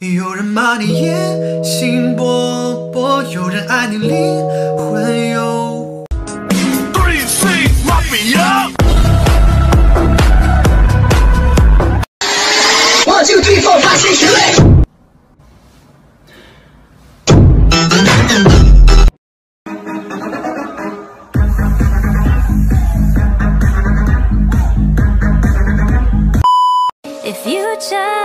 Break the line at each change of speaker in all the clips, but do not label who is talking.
有人骂你野心勃勃，有人爱你灵魂有。
Three
我就
If you just.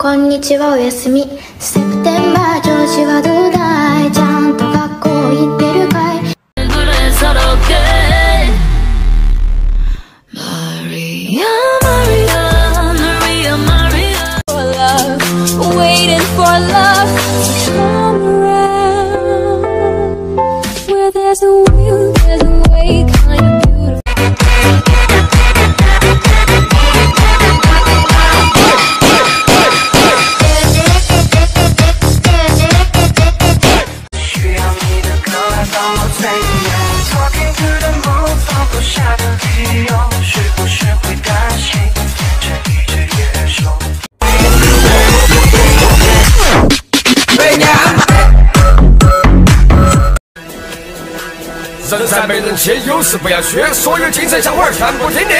こんにちはおやすみセプテンバー調子はどうだいちゃんと学校行ってるかい「
没人接，有事不要催，所有精神小伙儿全部听令，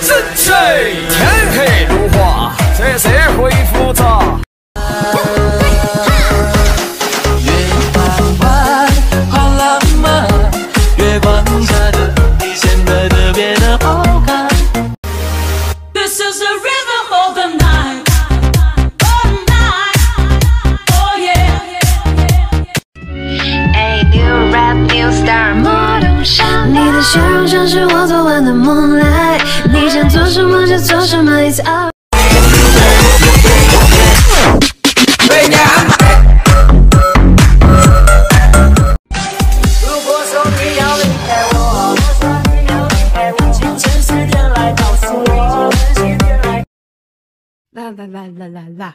整齐。天黑路滑，这社会复杂。
月弯弯，好浪漫，月光下的你显得特别的好看。
This is
a. 笑容像是我昨晚的梦来，你想做什么就做什么，It's up to me。为你安排。
如果说你要离开我，我说你要离开我，请趁时间来告诉我。
啦啦啦啦啦啦。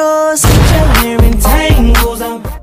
goes, am
a wearing tangles. I'm